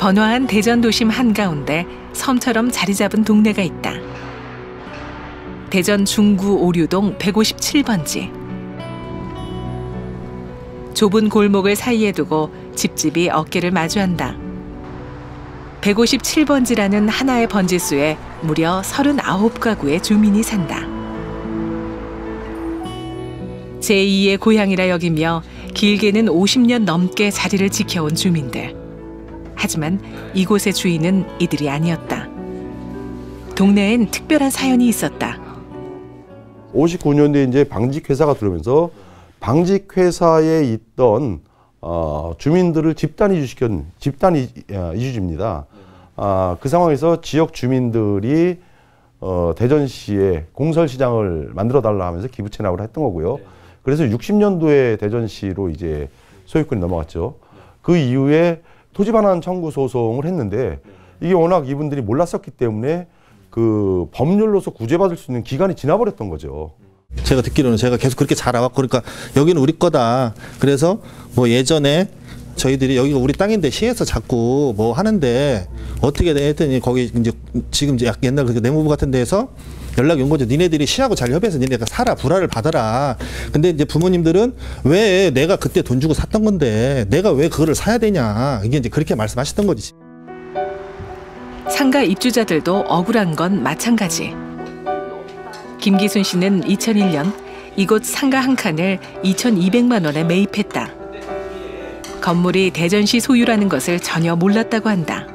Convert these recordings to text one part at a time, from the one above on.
번화한 대전 도심 한가운데 섬처럼 자리 잡은 동네가 있다. 대전 중구 오류동 157번지. 좁은 골목을 사이에 두고 집집이 어깨를 마주한다. 157번지라는 하나의 번지수에 무려 39가구의 주민이 산다. 제2의 고향이라 여기며 길게는 50년 넘게 자리를 지켜온 주민들. 하지만 이곳의 주인은 이들이 아니었다. 동네엔 특별한 사연이 있었다. 59년도에 이제 방직회사가 들어오면서 방직회사에 있던 어, 주민들을 집단 이주시킨 집단 이, 어, 이주입니다. 아, 그 상황에서 지역 주민들이 어, 대전시에 공설시장을 만들어 달라 하면서 기부 체납을 했던 거고요. 그래서 60년도에 대전시로 이제 소유권이 넘어갔죠. 그 이후에 토지 반환 청구 소송을 했는데 이게 워낙 이분들이 몰랐었기 때문에 그 법률로서 구제받을 수 있는 기간이 지나버렸던 거죠. 제가 듣기로는 제가 계속 그렇게 자라왔고 그러니까 여기는 우리 거다. 그래서 뭐 예전에 저희들이 여기가 우리 땅인데 시에서 자꾸 뭐 하는데 어떻게 했더니 거기 이제 지금 이제 옛날 그 내무부 같은 데에서 연락이 온 거죠. 니네들이 시하고 잘 협의해서 니네가 살아 불화를 받아라. 근데 이제 부모님들은 왜 내가 그때 돈 주고 샀던 건데 내가 왜 그거를 사야 되냐. 이게 이제 그렇게 말씀하셨던 거지. 상가 입주자들도 억울한 건 마찬가지. 김기순 씨는 2001년 이곳 상가 한 칸을 2,200만 원에 매입했다. 건물이 대전시 소유라는 것을 전혀 몰랐다고 한다.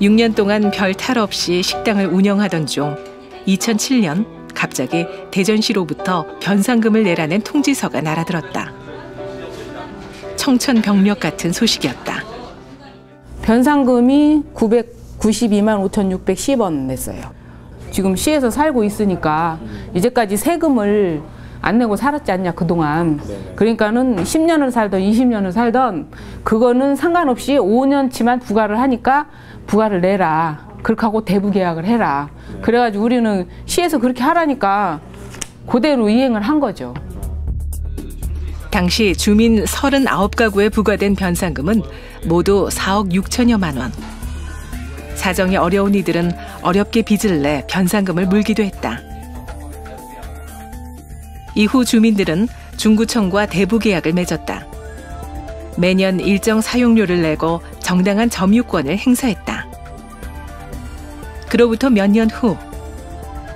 6년 동안 별 탈 없이 식당을 운영하던 중 2007년 갑자기 대전시로부터 변상금을 내라는 통지서가 날아들었다. 청천벽력 같은 소식이었다. 변상금이 992만 5,610원 냈어요. 지금 시에서 살고 있으니까 이제까지 세금을 안 내고 살았지 않냐 그동안. 그러니까는 10년을 살던 20년을 살던 그거는 상관없이 5년치만 부과를 하니까 부과를 내라. 그렇게 하고 대부 계약을 해라. 그래가지고 우리는 시에서 그렇게 하라니까 그대로 이행을 한 거죠. 당시 주민 39가구에 부과된 변상금은 모두 4억 6천여만 원. 사정이 어려운 이들은 어렵게 빚을 내 변상금을 물기도 했다. 이후 주민들은 중구청과 대부 계약을 맺었다. 매년 일정 사용료를 내고 정당한 점유권을 행사했다. 그로부터 몇 년 후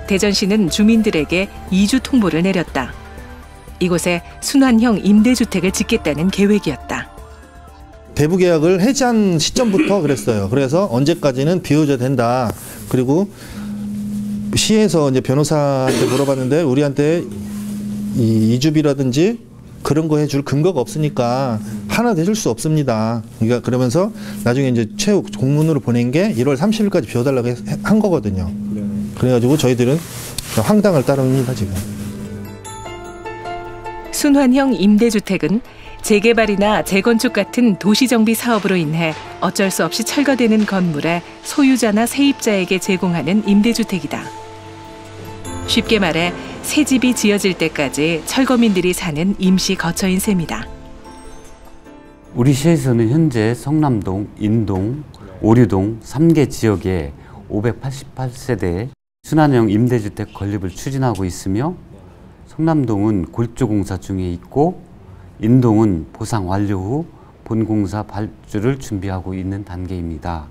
대전시는 주민들에게 이주 통보를 내렸다. 이곳에 순환형 임대주택을 짓겠다는 계획이었다. 대부 계약을 해지한 시점부터 그랬어요. 그래서 언제까지는 비워줘야 된다. 그리고 시에서 이제 변호사한테 물어봤는데 우리한테 이 이주비라든지 그런 거 해줄 근거가 없으니까 하나도 해줄 수 없습니다. 그러니까 그러면서 나중에 이제 최후 공문으로 보낸 게 1월 30일까지 비워달라고 한 거거든요. 그래가지고 저희들은 황당을 따릅니다 지금. 순환형 임대주택은 재개발이나 재건축 같은 도시정비 사업으로 인해 어쩔 수 없이 철거되는 건물에 소유자나 세입자에게 제공하는 임대주택이다. 쉽게 말해 새 집이 지어질 때까지 철거민들이 사는 임시 거처인 셈이다. 우리 시에서는 현재 성남동, 인동, 오류동 3개 지역에 588세대 순환형 임대주택 건립을 추진하고 있으며 성남동은 골조공사 중에 있고 인동은 보상 완료 후 본공사 발주를 준비하고 있는 단계입니다.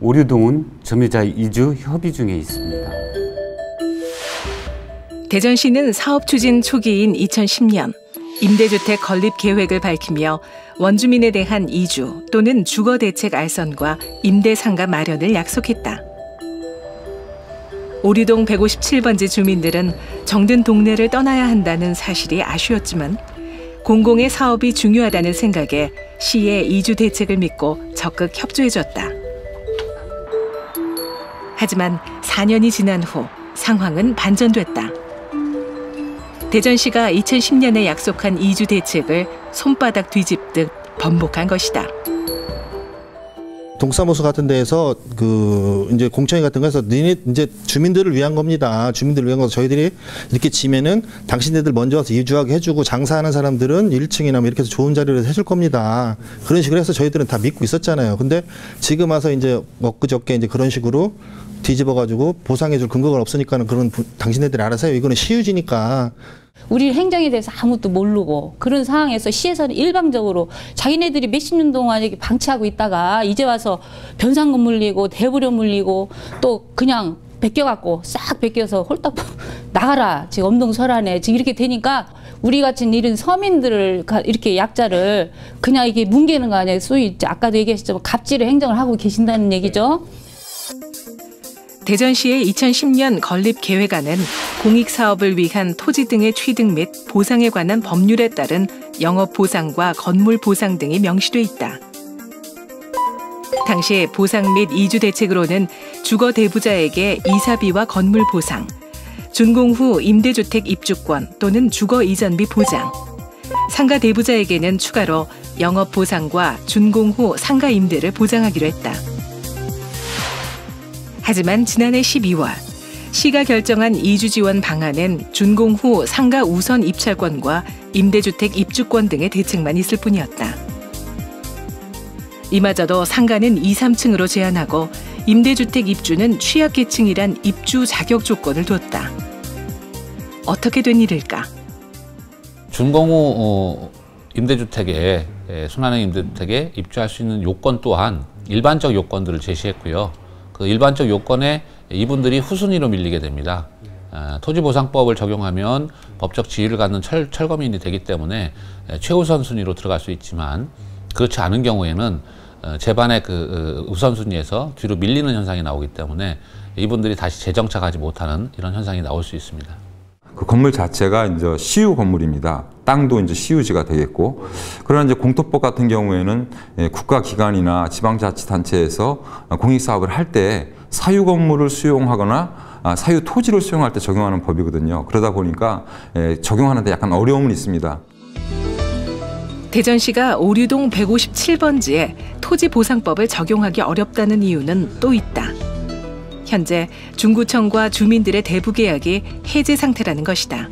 오류동은 점유자 이주 협의 중에 있습니다. 대전시는 사업 추진 초기인 2010년 임대주택 건립 계획을 밝히며 원주민에 대한 이주 또는 주거 대책 알선과 임대 상가 마련을 약속했다. 오류동 157번지 주민들은 정든 동네를 떠나야 한다는 사실이 아쉬웠지만 공공의 사업이 중요하다는 생각에 시의 이주 대책을 믿고 적극 협조해줬다. 하지만 4년이 지난 후 상황은 반전됐다. 대전시가 2010년에 약속한 이주 대책을 손바닥 뒤집듯 번복한 것이다. 동사무소 같은 데에서 그 이제 공청회 같은 거에서 니네 이제 주민들을 위한 겁니다. 주민들을 위한 거 저희들이 이렇게 지면은 당신네들 먼저 와서 이주하게 해주고 장사하는 사람들은 1층이나 뭐 이렇게 해서 좋은 자리를 해줄 겁니다. 그런 식으로 해서 저희들은 다 믿고 있었잖아요. 근데 지금 와서 이제 엊그저께 이제 그런 식으로 뒤집어 가지고 보상해줄 근거가 없으니까는 그런 부- 당신네들이 알아서 해요. 이거는 시유지니까 우리 행정에 대해서 아무것도 모르고 그런 상황에서 시에서는 일방적으로 자기네들이 몇십 년 동안 이렇게 방치하고 있다가 이제 와서 변상금 물리고 대부료 물리고 또 그냥 베껴갖고 싹 베껴서 홀딱 나가라. 지금 엄동설안에 지금 이렇게 되니까 우리 같은 이런 서민들을 가- 이렇게 약자를 그냥 이게 뭉개는 거 아니에요? 소위 아까도 얘기하셨지만 갑질의 행정을 하고 계신다는 얘기죠. 대전시의 2010년 건립 계획안은 공익 사업을 위한 토지 등의 취득 및 보상에 관한 법률에 따른 영업 보상과 건물 보상 등이 명시돼 있다. 당시 보상 및 이주 대책으로는 주거 대부자에게 이사비와 건물 보상, 준공 후 임대주택 입주권 또는 주거 이전비 보장, 상가 대부자에게는 추가로 영업 보상과 준공 후 상가 임대를 보장하기로 했다. 하지만 지난해 12월 시가 결정한 이주 지원 방안은 준공 후 상가 우선 입찰권과 임대주택 입주권 등의 대책만 있을 뿐이었다. 이마저도 상가는 2, 3층으로 제한하고 임대주택 입주는 취약계층이란 입주 자격 조건을 뒀다. 어떻게 된 일일까? 준공후 어, 임대주택에 에, 순환형 임대주택에 입주할 수 있는 요건 또한 일반적 요건들을 제시했고요. 그 일반적 요건에 이분들이 후순위로 밀리게 됩니다. 아, 토지보상법을 적용하면 법적 지위를 갖는 철, 철거민이 되기 때문에 에, 최우선 순위로 들어갈 수 있지만 그렇지 않은 경우에는 어, 재반의 그 어, 우선순위에서 뒤로 밀리는 현상이 나오기 때문에 이분들이 다시 재정착하지 못하는 이런 현상이 나올 수 있습니다. 그 건물 자체가 이제 시유 건물입니다. 땅도 이제 시유지가 되겠고, 그러나 이제 공토법 같은 경우에는 예, 국가기관이나 지방자치단체에서 공익 사업을 할 때 사유 건물을 수용하거나 아, 사유 토지를 수용할 때 적용하는 법이거든요. 그러다 보니까 예, 적용하는데 약간 어려움은 있습니다. 대전시가 오류동 157번지에 토지보상법을 적용하기 어렵다는 이유는 또 있다. 현재 중구청과 주민들의 대부 계약이 해제 상태라는 것이다.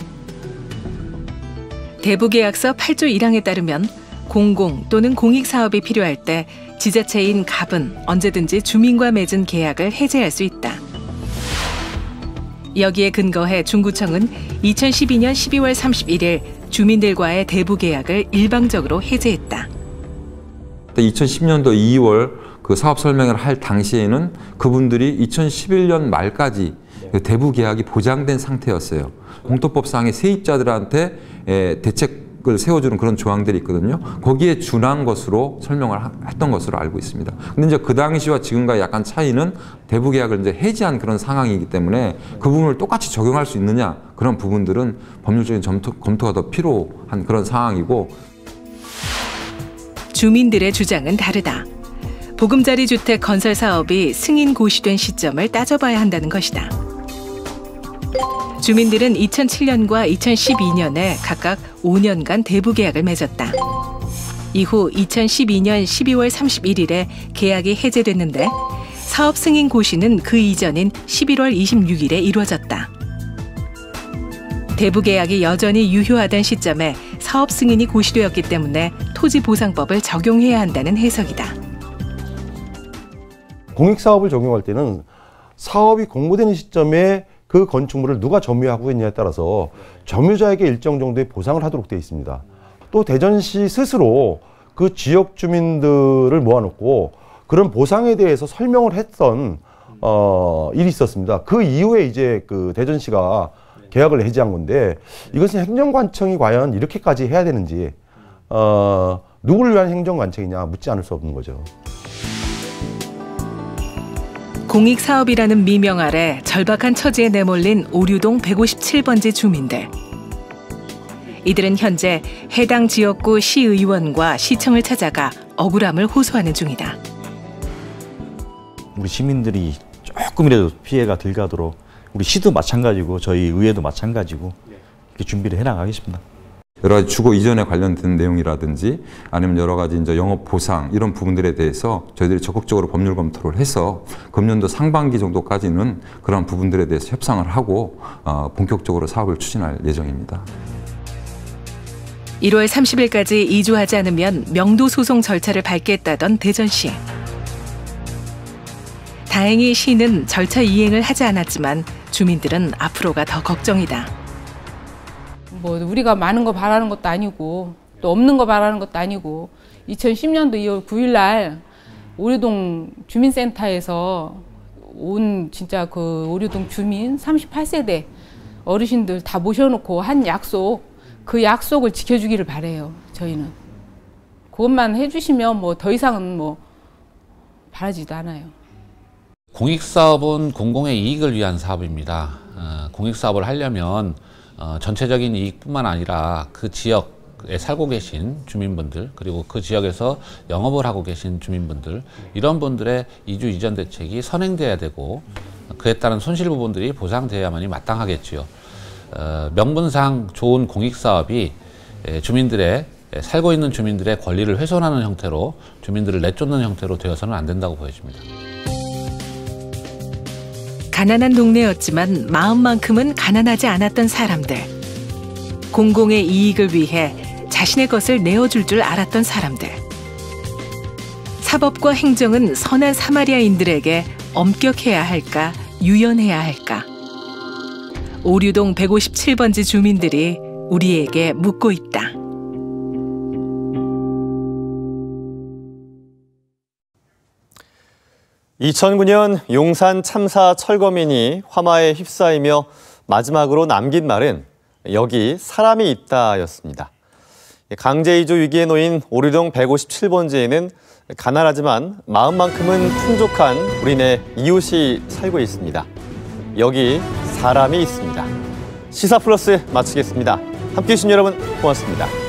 대부 계약서 8조 1항에 따르면 공공 또는 공익 사업이 필요할 때 지자체인 갑은 언제든지 주민과 맺은 계약을 해제할 수 있다. 여기에 근거해 중구청은 2012년 12월 31일 주민들과의 대부 계약을 일방적으로 해제했다. 2010년도 2월 그 사업 설명을 할 당시에는 그분들이 2011년 말까지 그 대부 계약이 보장된 상태였어요. 공토법상의 세입자들한테 에, 대책을 세워주는 그런 조항들이 있거든요. 거기에 준한 것으로 설명을 하- 했던 것으로 알고 있습니다. 근데 이제 그 당시와 지금과 약간 차이는 대부 계약을 이제 해지한 그런 상황이기 때문에 그 부분을 똑같이 적용할 수 있느냐 그런 부분들은 법률적인 점토, 검토가 더 필요한 그런 상황이고 주민들의 주장은 다르다. 보금자리 주택 건설 사업이 승인 고시된 시점을 따져봐야 한다는 것이다. 주민들은 2007년과 2012년에 각각 5년간 대부 계약을 맺었다. 이후 2012년 12월 31일에 계약이 해제됐는데 사업 승인 고시는 그 이전인 11월 26일에 이루어졌다. 대부 계약이 여전히 유효하던 시점에 사업 승인이 고시되었기 때문에 토지 보상법을 적용해야 한다는 해석이다. 공익사업을 적용할 때는 사업이 공모되는 시점에 그 건축물을 누가 점유하고 있냐에 따라서 점유자에게 일정 정도의 보상을 하도록 되어 있습니다. 또 대전시 스스로 그 지역 주민들을 모아놓고 그런 보상에 대해서 설명을 했던 어, 일이 있었습니다. 그 이후에 이제 그 대전시가 계약을 해지한 건데 이것은 행정관청이 과연 이렇게까지 해야 되는지 어, 누구를 위한 행정관청이냐 묻지 않을 수 없는 거죠. 공익 사업이라는 미명 아래 절박한 처지에 내몰린 오류동 157번지 주민들. 이들은 현재 해당 지역구 시의원과 시청을 찾아가 억울함을 호소하는 중이다. 우리 시민들이 조금이라도 피해가 덜 가도록 우리 시도 마찬가지고 저희 의회도 마찬가지고 이렇게 준비를 해 나가겠습니다. 여러 가지 주거 이전에 관련된 내용이라든지 아니면 여러 가지 이제 영업 보상 이런 부분들에 대해서 저희들이 적극적으로 법률 검토를 해서 금년도 상반기 정도까지는 그런 부분들에 대해서 협상을 하고 어, 본격적으로 사업을 추진할 예정입니다. 1월 30일까지 이주하지 않으면 명도 소송 절차를 밟겠다던 대전시. 다행히 시는 절차 이행을 하지 않았지만 주민들은 앞으로가 더 걱정이다. 뭐 우리가 많은 거 바라는 것도 아니고 또 없는 거 바라는 것도 아니고 2010년도 2월 9일 날 오류동 주민센터에서 온 진짜 그 오류동 주민 38세대 어르신들 다 모셔놓고 한 약속 그 약속을 지켜주기를 바래요 저희는 그것만 해주시면 뭐 더 이상은 뭐 바라지도 않아요. 공익사업은 공공의 이익을 위한 사업입니다. 어, 공익사업을 하려면 어, 전체적인 이익뿐만 아니라 그 지역에 살고 계신 주민분들 그리고 그 지역에서 영업을 하고 계신 주민분들 이런 분들의 이주 이전 대책이 선행돼야 되고 그에 따른 손실 부분들이 보상돼야만이 마땅하겠지요. 어, 명분상 좋은 공익사업이 에, 주민들의 에, 살고 있는 주민들의 권리를 훼손하는 형태로 주민들을 내쫓는 형태로 되어서는 안 된다고 보여집니다. 가난한 동네였지만 마음만큼은 가난하지 않았던 사람들. 공공의 이익을 위해 자신의 것을 내어줄 줄 알았던 사람들. 사법과 행정은 선한 사마리아인들에게 엄격해야 할까, 유연해야 할까. 오류동 157번지 주민들이 우리에게 묻고 있다. (2009년) 용산 참사 철거민이 화마에 휩싸이며 마지막으로 남긴 말은 여기 사람이 있다였습니다. 강제 이주 위기에 놓인 오류동 157번지에는 가난하지만 마음만큼은 풍족한 우리네 이웃이 살고 있습니다. 여기 사람이 있습니다. 시사 플러스 마치겠습니다. 함께 해 주신 여러분 고맙습니다.